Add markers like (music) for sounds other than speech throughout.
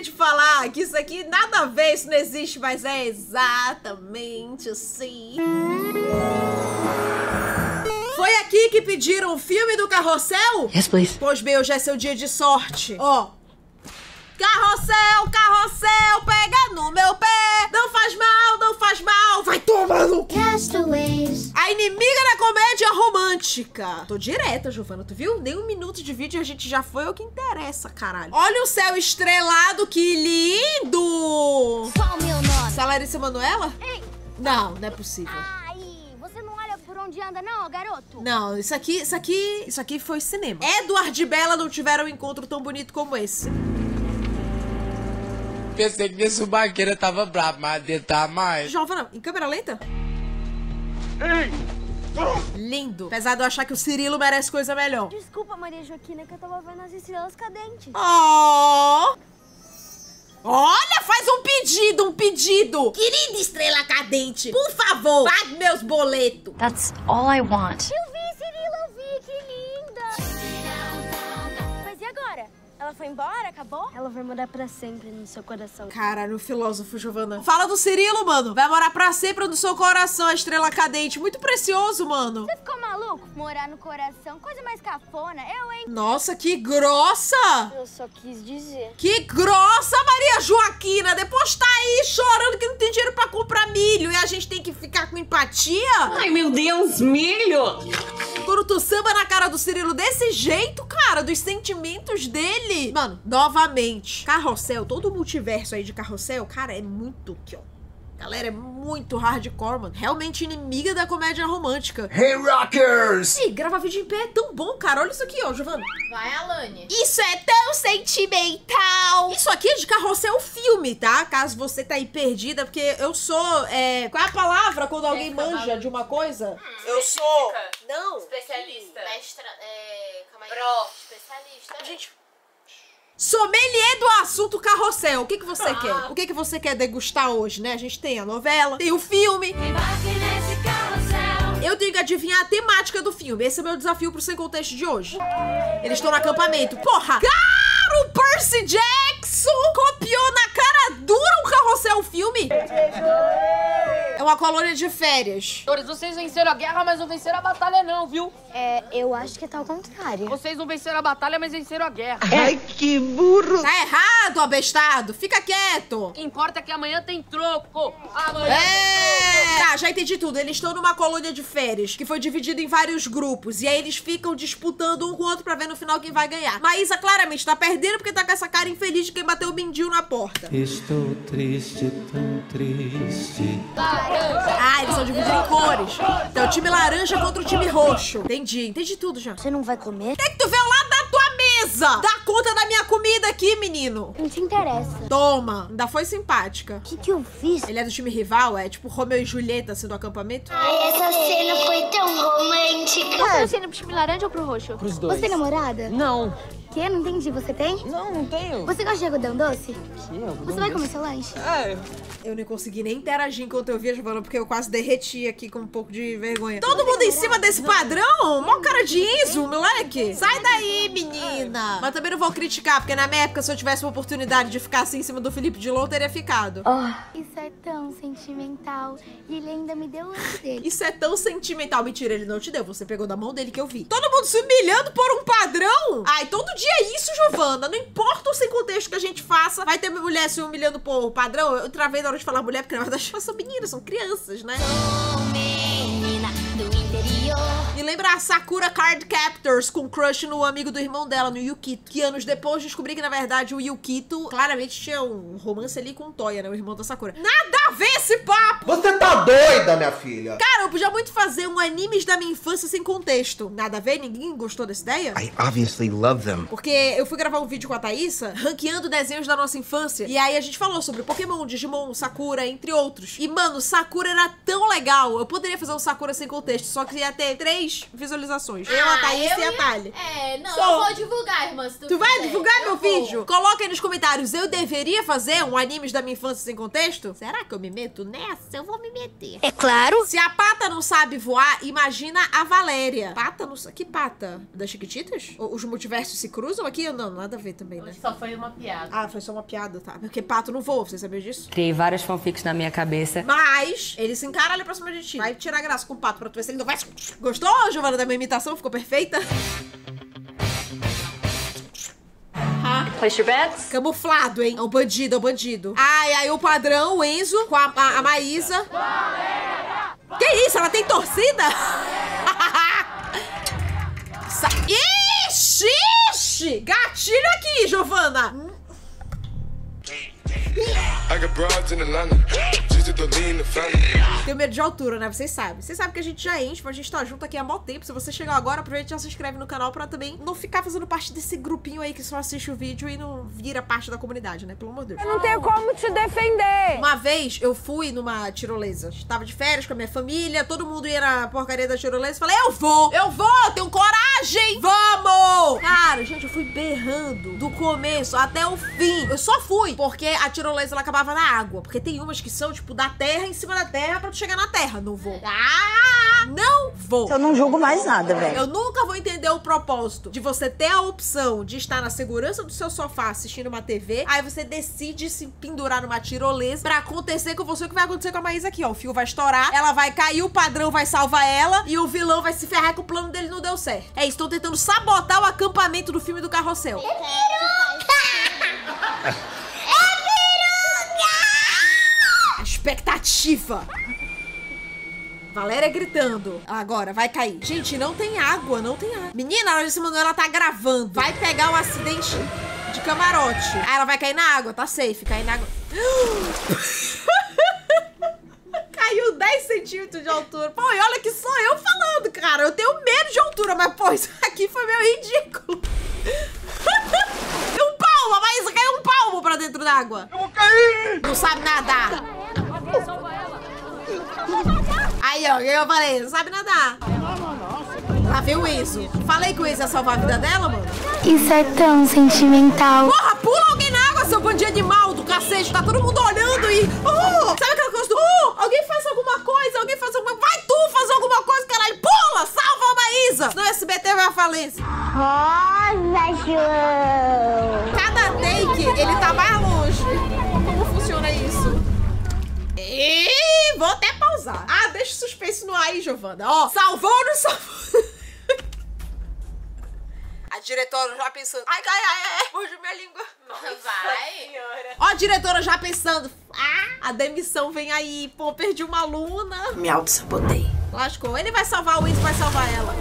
acabei de falar que isso aqui nada a ver, isso não existe, mas é exatamente assim. Foi aqui que pediram o filme do carrossel? Yes, please. Pois bem, hoje é seu dia de sorte. Ó. Carrossel, carrossel, pega no meu pé. Não faz mal, não faz mal. Vai tomar no cu. Castaways. A inimiga da comédia romântica. Tô direta, Giovana, tu viu? Nem um minuto de vídeo e a gente já foi é o que interessa, caralho. Olha o céu estrelado, que lindo! Qual o meu nome? Essa é a Larissa Manoela? Ei. Não, não é possível. Ai, você não olha por onde anda não, garoto? Não, isso aqui, isso aqui, isso aqui foi cinema. Edward e Bella não tiveram um encontro tão bonito como esse. Pensei que minha subaqueira tava brava, mas dele tá mais. Giovana, em câmera lenta? Lindo. Apesar de eu achar que o Cirilo merece coisa melhor. Desculpa, Maria Joaquina, que eu tava vendo as estrelas cadentes. Oh! Olha, faz um pedido, um pedido. Querida estrela cadente, por favor, pague meus boletos. That's all I want. Eu Ela foi embora? Acabou? Ela vai morar pra sempre no seu coração. Caralho, filósofo, Giovana. Fala do Cirilo, mano. Vai morar pra sempre no seu coração, a estrela cadente. Muito precioso, mano. Você ficou maluco? Morar no coração, coisa mais cafona. Eu, hein? Nossa, que grossa! Eu só quis dizer. Que grossa, Maria Joaquina! Depois tá aí chorando que não tem dinheiro pra comprar milho e a gente tem que ficar com empatia? Ai, meu Deus, milho! Quando tu samba na cara do Cirilo desse jeito, cara, dos sentimentos dele. Mano, novamente, carrossel, todo o multiverso aí de carrossel, cara, é muito aqui, ó. Galera, é muito hardcore, mano. Realmente inimiga da comédia romântica. Hey Rockers! Ih, gravar vídeo em pé é tão bom, cara. Olha isso aqui, ó, Giovana. Vai, Alane. Isso é tão sentimental! Isso aqui é de carrossel filme, tá? Caso você tá aí perdida, porque eu sou. É... Qual é a palavra quando alguém Mestra, manja de uma coisa? eu Mestra. sou. Não. Especialista. Mestra, é... Calma aí. Pro. Especialista. Gente. Sommelier do assunto carrossel. O que, que você quer? O que, que você quer degustar hoje, né? A gente tem a novela, tem o filme. Eu tenho que adivinhar a temática do filme. Esse é o meu desafio pro Sem Contexto de hoje. Eles estão no acampamento. Porra! Cara, o Percy Jackson copiou na cara dura um carrossel filme? É uma colônia de férias. Senhores, vocês venceram a guerra, mas não venceram a batalha não, viu? É, eu acho que tá ao contrário. Vocês não venceram a batalha, mas venceram a guerra. Tá errado, abestado. Fica quieto. O que importa é que amanhã tem troco. Amanhã É! Tá, já entendi tudo. Eles estão numa colônia de férias, que foi dividida em vários grupos. E aí eles ficam disputando um com o outro pra ver no final quem vai ganhar. Maísa claramente tá perdendo porque tá com essa cara infeliz de quem bateu o mindinho na porta. Estou triste, tão triste. Ah, eles são divididos em cores. Então, o time laranja contra o time roxo. Entendi, entendi tudo já. Você não vai comer? Tem que tu ver o lado da tua mesa! Dá conta da minha comida aqui, menino! Não te interessa. Toma, ainda foi simpática. O que que eu fiz? Ele é do time rival, é tipo Romeu e Julieta assim do acampamento? Ai, essa cena foi tão romântica. Você tá sendo pro time laranja ou pro roxo? Pros dois. Você tem namorada? Não. Que? Não entendi. Você tem? Não, não tenho. Você gosta de algodão doce? Que? Algodão Você vai comer seu lanche? É, Eu não consegui nem interagir enquanto eu via, Giovana, porque eu quase derreti aqui com um pouco de vergonha. Todo mundo em cima desse padrão? Mó cara de Enzo, moleque. Sai daí, menina. Mas também não vou criticar, porque na minha época, se eu tivesse uma oportunidade de ficar assim em cima do Felipe Dilon, eu teria ficado. Isso é tão sentimental. E ele ainda me deu o lanche dele. Isso é tão sentimental. Mentira, ele não te deu. Você pegou da mão dele que eu vi. Todo mundo se humilhando por um padrão? Ai, todo dia é isso, Giovana. Não importa o sem contexto que a gente faça. Vai ter mulher se humilhando por padrão. Eu travei na hora de falar mulher, porque na verdade (laughs) são meninas, são crianças, né? Menina do interior. E lembra a Sakura Card Captors com crush no amigo do irmão dela, no Yukito. Que anos depois descobri que, na verdade, o Yukito claramente tinha um romance ali com o Toya, né? O irmão da Sakura. Nada a ver esse papo! Você tá doida, minha filha? Cara, eu podia muito fazer um animes da minha infância sem contexto. Nada a ver? Ninguém gostou dessa ideia? I obviously love them. Porque eu fui gravar um vídeo com a Thaísa, ranqueando desenhos da nossa infância. E aí a gente falou sobre Pokémon, Digimon, Sakura, entre outros. E, mano, Sakura era tão legal. Eu poderia fazer um Sakura sem contexto, só que ia ter três três visualizações. eu, a Ah, Thaís eu e a ia- Thalia. É, não, Só. eu vou divulgar, irmã, se tu Tu vai divulgar meu Eu vou. vídeo? Coloca aí nos comentários. Eu deveria fazer um animes da minha infância sem contexto? Será que eu me meto nessa? Eu vou me meter. É claro. Se a pata não sabe voar, imagina a Valéria. Pata não sabe. Que pata? Das Chiquititas? Os multiversos se cruzam aqui? Não, nada a ver também, né? Só foi uma piada. Ah, foi só uma piada, tá? Porque pato não voa, você sabia disso? Criei várias fanfics na minha cabeça. Mas ele se encara ali pra cima de ti. Vai tirar graça com o pato pra tu ver se ele não vai. Gostou, Giovana, da minha imitação? Ficou perfeita? Place your bets. Camuflado, hein? É o bandido, é o bandido. Ai, aí o padrão, o Enzo, com a, a, a Maísa. Que isso? Ela tem torcida? (laughs) Sa- Ixi, ixi! Gatilho aqui, Giovana! I got broads in Atlanta. Tenho medo de altura, né? Vocês sabem. Vocês sabem que a gente já é íntimo, a gente tá junto aqui há mó tempo. Se você chegou agora, aproveita e já se inscreve no canal pra também não ficar fazendo parte desse grupinho aí que só assiste o vídeo e não vira parte da comunidade, né? Pelo amor de Deus. Não tenho como te defender. Uma vez eu fui numa tirolesa. Tava de férias com a minha família, todo mundo ia na porcaria da tirolesa. Falei, eu vou, eu vou, eu tenho coragem, vamos! Cara, gente, eu fui berrando do começo até o fim. Eu só fui porque a tirolesa ela acabava na água. Porque tem umas que são, tipo, da terra em cima da terra pra tu chegar na terra. Não vou. Ah! Não vou. Eu não julgo mais nada, velho. Eu nunca vou entender o propósito de você ter a opção de estar na segurança do seu sofá assistindo uma TV, aí você decide se pendurar numa tirolesa pra acontecer com você o que vai acontecer com a Maísa aqui, ó. O fio vai estourar, ela vai cair, o padrão vai salvar ela e o vilão vai se ferrar que o plano dele não deu certo. É isso, estão tentando sabotar o acampamento do filme do Carrossel. A expectativa. Valéria gritando. Agora, vai cair. Gente, não tem água, não tem água. Menina, a Larissa Manoela tá gravando. Vai pegar um acidente de camarote. Aí ela vai cair na água, tá safe. Cair na água. (gasps) Caiu 10 centímetros de altura. Pô, e olha que sou eu falando, cara. Eu tenho medo de altura, mas, pô, isso aqui foi meio ridículo. (laughs) um palmo, a Maísa caiu um palmo pra dentro d'água. Eu vou cair! Não sabe nadar. Aí, ó, o que eu falei? Não sabe nadar. Lá veio o Enzo. Falei que o Enzo ia salvar a vida dela, mano. Isso é tão sentimental. Porra, pula alguém na água, seu bandido animal do cacete. Tá todo mundo olhando e... Oh, sabe aquela coisa do... Oh, alguém faz alguma coisa, alguém faz alguma... Vai tu fazer alguma coisa, caralho. Pula, salva a Maísa. Senão o SBT vai à falência. Rosa, João. Cada take, ele tá mais longe. Como funciona isso? E vou até pausar. Ah, deixa o suspense no ar aí, Giovana. Ó, salvou ou não salvou? A diretora já pensando. Ai, ai, ai, ai, mordi minha língua. Vai. Ó, a diretora já pensando. Ah, a demissão vem aí. Pô, perdi uma aluna. Me auto-sabotei. Lascou. Ele vai salvar o Wiz, vai salvar ela.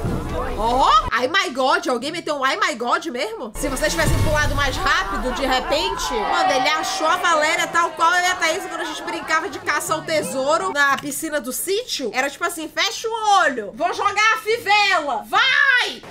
Ó, ai my god, alguém meteu um ai my god mesmo? Se vocês tivessem pulado mais rápido, de repente, mano, ele achou a Valéria tal qual eu e a Thaís quando a gente brincava de caça ao tesouro na piscina do sítio. Era tipo assim, fecha o olho, vou jogar a fivela, vai!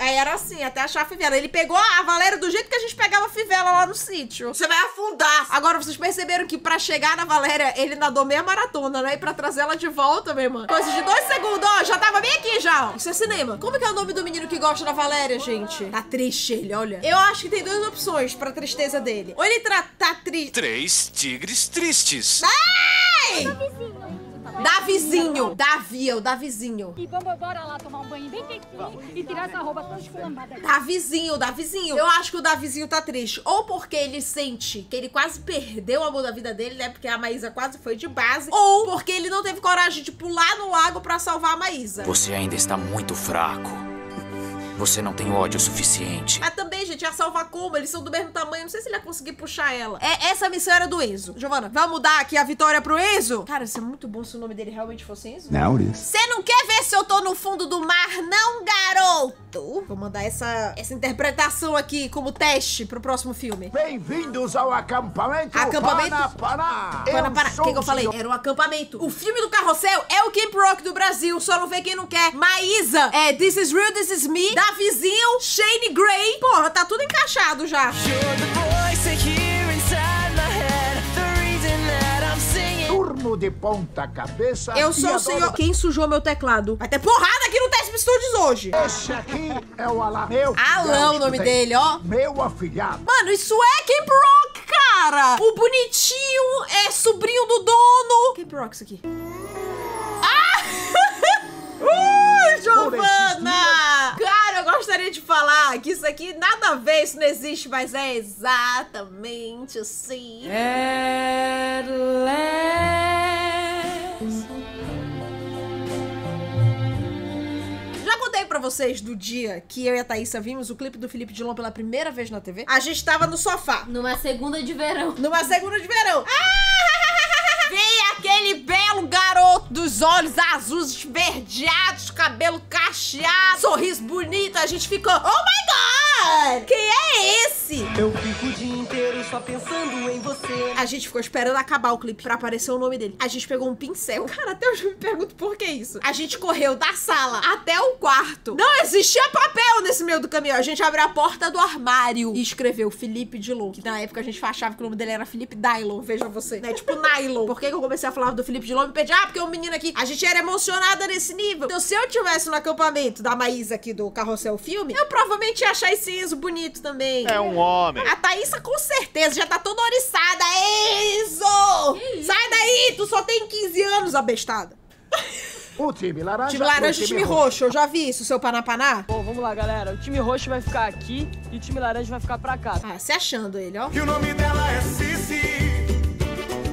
Aí era assim, até achar a fivela. Ele pegou a Valéria do jeito que a gente pegava a fivela lá no sítio. Você vai afundar. Agora, vocês perceberam que pra chegar na Valéria, ele nadou meia maratona, né? E pra trazer ela de volta, minha irmã. Coisa de dois segundos, ó. Já tava bem aqui já, ó. Isso é cinema. Como que é o nome do menino que gosta da Valéria, gente? Tá triste ele, olha. Eu acho que tem duas opções pra tristeza dele. Ou ele tra- tá triste. Três tigres tristes. Ei! Davizinho. Davi, é o Davizinho. E vamos bora lá tomar um banho bem quentinho e tirar essa roupa toda esculambada aí. Davizinho, Davizinho. Eu acho que o Davizinho tá triste. Ou porque ele sente que ele quase perdeu o amor da vida dele, né? Porque a Maísa quase foi de base. Ou porque ele não teve coragem de pular no lago pra salvar a Maísa. Você ainda está muito fraco. Você não tem ódio suficiente. Mas também, gente, ia salvar como? Eles são do mesmo tamanho. Não sei se ele ia conseguir puxar ela. É, essa missão era do Enzo. Giovana, vamos dar aqui a vitória pro Enzo? Cara, isso é muito bom se o nome dele realmente fosse Enzo. Now it is. Você não quer ver se eu tô no fundo do mar, não, garoto? Vou mandar essa, essa interpretação aqui como teste pro próximo filme. Bem-vindos ao acampamento Acampamento? Panapaná. Pana, para, o que, que eu falei? Era um acampamento. O filme do Carrossel é o Camp Rock do Brasil, só não vê quem não quer. Maísa, é This Is Real, This Is Me, Davizinho, Shane Gray. Porra, tá tudo encaixado já. Turno de ponta cabeça. Eu sou o adoro- senhor. Quem sujou meu teclado? Vai ter porrada aqui no Teste Studios hoje. Esse aqui é o Alan. Meu Alão, o nome dele, ó. Meu afilhado. Mano, isso é Camp Rock, cara! O bonitinho é sobrinho do dono. Camp Rock, isso aqui. Ah! (laughs) Ui, Giovana! Cara, gostaria de falar que isso aqui nada a ver, isso não existe, mas é exatamente assim. Já contei pra vocês do dia que eu e a Thaísa vimos o clipe do Felipe Dilon pela primeira vez na TV? A gente tava no sofá. Numa segunda de verão. Numa segunda de verão. Ah! Vem aquele belo garoto dos olhos azuis esverdeados, cabelo cacheado, sorriso bonito. A gente ficou, oh my god! Quem é esse? Eu fico inteiro só pensando em você. A gente ficou esperando acabar o clipe pra aparecer o nome dele. A gente pegou um pincel. Cara, até hoje eu me pergunto por que isso. A gente correu da sala até o quarto. Não existia papel nesse meio do caminho. A gente abriu a porta do armário e escreveu Felipe Dilon. Que na época a gente achava que o nome dele era Felipe Dylon. Veja você. Né? Tipo Nylon. Por que que eu comecei a falar do Felipe Dilon? Me pedi, ah, porque o menino aqui. A gente era emocionada nesse nível. Então, se eu tivesse no acampamento da Maísa aqui do Carrossel Filme, eu provavelmente ia achar esse Enzo bonito também. É um homem. A Thaísa com certeza já tá toda oriçada. Enzo! Sai daí! Tu só tem 15 anos, abestada. O time laranja. Time laranja o e time roxo. Eu já vi isso, seu Panapaná. Bom, vamos lá, galera. O time roxo vai ficar aqui e o time laranja vai ficar pra cá. Ah, se achando ele, ó. E o nome dela é Cici.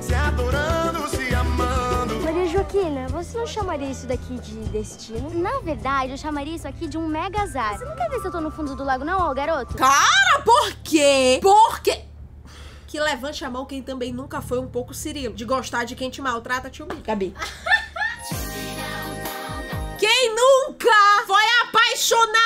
Se adorando, se amando. Maria Joaquina, você não chamaria isso daqui de destino? Na verdade, eu chamaria isso aqui de um mega azar. Você não quer ver se eu tô no fundo do lago, não, ô garoto? Cara, por quê? Por quê? Que levante a mão quem também nunca foi um pouco Cirilo. De gostar de quem te maltrata, te humilha. Gabi. (laughs) Quem nunca foi apaixonada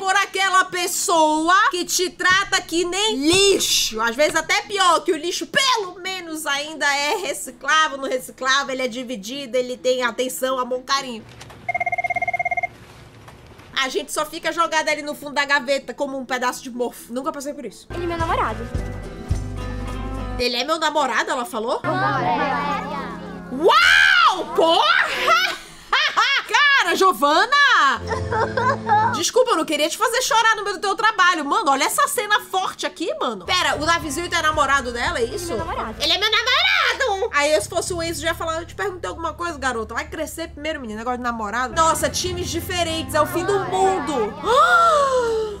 por aquela pessoa que te trata que nem lixo? Às vezes até pior, que o lixo pelo menos ainda é reciclável, no reciclável ele é dividido, ele tem atenção, amor, carinho. A gente só fica jogada ali no fundo da gaveta como um pedaço de mofo. Nunca passei por isso. Ele é meu namorado. Ele é meu namorado, ela falou? Uau! Porra! (laughs) Cara, Giovana! (laughs) Desculpa, eu não queria te fazer chorar no meio do teu trabalho. Mano, olha essa cena forte aqui, mano. Pera, o Davizinho é namorado dela, é isso? Ele é meu namorado. Ele é meu namorado! Aí, se fosse o Enzo, já ia falar, eu te perguntei alguma coisa, garota. Vai crescer primeiro, menino, negócio de namorado. Nossa, times diferentes, é o fim do mundo. (gasps)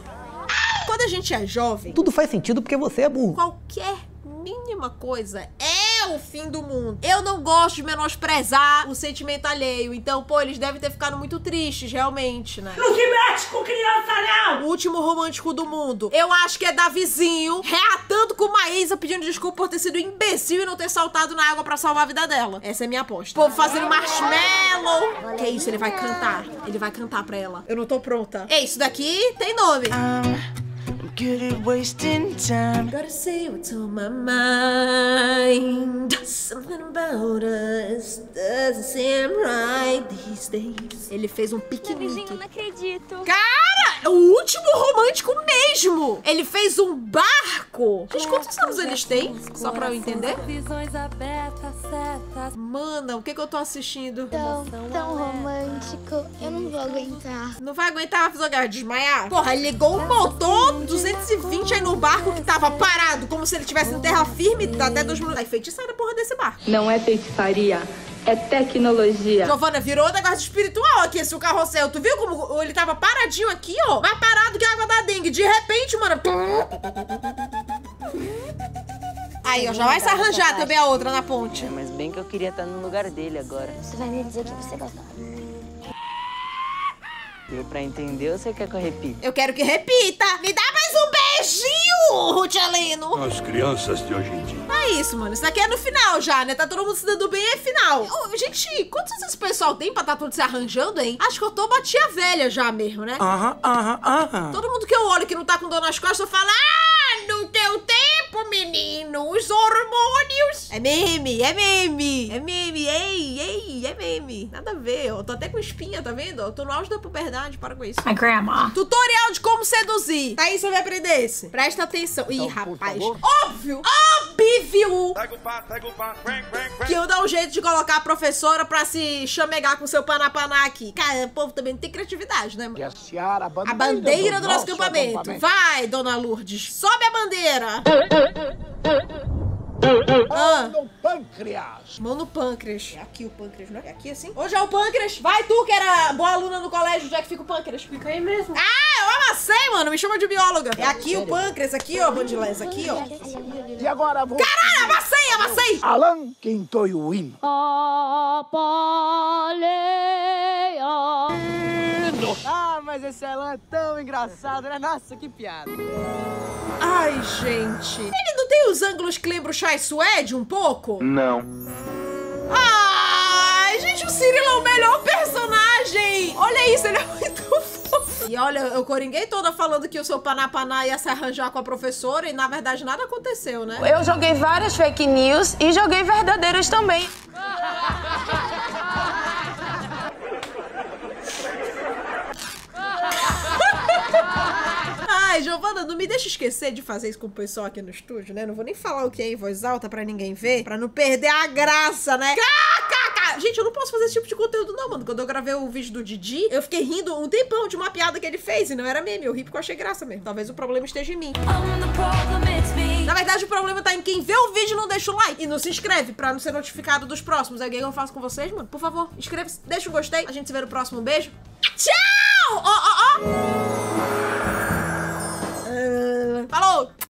Quando a gente é jovem, Tudo faz sentido porque você é burro. qualquer mínima coisa é o fim do mundo. Eu não gosto de menosprezar o sentimento alheio. Então, pô, eles devem ter ficado muito tristes, realmente, né? Não se mete com criança, não! O último romântico do mundo. Eu acho que é Davizinho reatando com Maísa pedindo desculpa por ter sido imbecil e não ter saltado na água pra salvar a vida dela. Essa é a minha aposta. O povo fazendo marshmallow. Que isso, ele vai cantar. Ele vai cantar pra ela. Eu não tô pronta. Ei, isso daqui tem nome. Good at wasting time. Gotta say what's on my mind. Something about us doesn't seem right these days. Ele fez um piquenique. não acredito. Cara, último romântico mesmo. Ele fez um barco. Gente, quantos anos eles têm? Só pra eu entender. Visões abertas, setas. Mana, o que que eu tô assistindo? Tão, tão romântico. Eu não vou aguentar. Não vai aguentar vai desmaiar? Porra, ele ligou o motor 220 aí no barco que tava parado, como se ele tivesse em terra firme tá até dois minutos. Aí feitiçaram a porra desse barco. Não é feitiçaria, é tecnologia. Giovana, virou negócio espiritual aqui, esse o carrossel. Tu viu como ele tava paradinho aqui, ó? Mais parado De repente, mano. Aí, ó, já vai se arranjar também a outra na ponte. Mas bem que eu queria estar no lugar dele agora. Você vai me dizer que você gosta. Deu pra entender ou você quer que eu repita? Eu quero que repita. Me dá mais um beijinho, Ruth Aleno. As crianças de hoje em dia. É isso, mano. Isso aqui é no final já, né? Tá todo mundo se dando bem, é final. Ô, gente, quantos esse pessoal tem pra tá tudo se arranjando, hein? Acho que eu tô uma tia velha já mesmo, né? Aham, aham, aham. Todo mundo que eu olho que não tá com dor nas costas, eu falo, ah, no teu tempo, menino, os hormônios. É meme, é meme, é meme, ei, ei, é meme. Nada a ver, eu tô até com espinha, tá vendo? Eu tô no auge da puberdade, para com isso. My grandma. Tutorial de como seduzir. Tá aí, você vai aprender esse. Presta atenção. Ih, rapaz. Óbvio, óbvio que eu dou um jeito de colocar a professora pra se chamegar com seu panapaná aqui. Cara, o povo também não tem criatividade, né? mano? a bandeira, A bandeira do nosso acampamento. Vai, dona Lourdes. Sobe a bandeira. Ah. Mão no pâncreas. Mão no pâncreas. É aqui o pâncreas, não é? É aqui assim? Hoje é o pâncreas. Vai tu, que era boa aluna no colégio, onde é que fica o pâncreas? Fica aí mesmo. Ah, eu amassei, mano. Me chama de bióloga. É aqui o pâncreas, aqui, ó, bandilés. Aqui, ó. E agora vou... Caralho, amassei, amassei. Alan Quintoiuim. Ah, mas esse Alan é tão engraçado, né? Nossa, que piada. Ai, gente. Ele não tem os ângulos que lembram o Chai Suede um pouco? Não. Ai, gente, o Cyril é o melhor personagem. Olha isso, ele é muito fofo. E olha, eu coringuei toda falando que o seu Panapaná ia se arranjar com a professora e na verdade nada aconteceu, né? Eu joguei várias fake news e joguei verdadeiras também. Ai, Giovana, não me deixa esquecer de fazer isso com o pessoal aqui no estúdio, né? Não vou nem falar o que é em voz alta pra ninguém ver, pra não perder a graça, né? KKK! Gente, eu não posso fazer esse tipo de conteúdo, não, mano. Quando eu gravei o vídeo do Didi, eu fiquei rindo um tempão de uma piada que ele fez e não era meme. Eu ri porque eu achei graça mesmo. Talvez o problema esteja em mim. Na verdade, o problema tá em quem vê o vídeo e não deixa o like e não se inscreve pra não ser notificado dos próximos. Aí o que eu faço com vocês, mano? Por favor, inscreva-se, deixa o gostei. A gente se vê no próximo. Um beijo. Falou!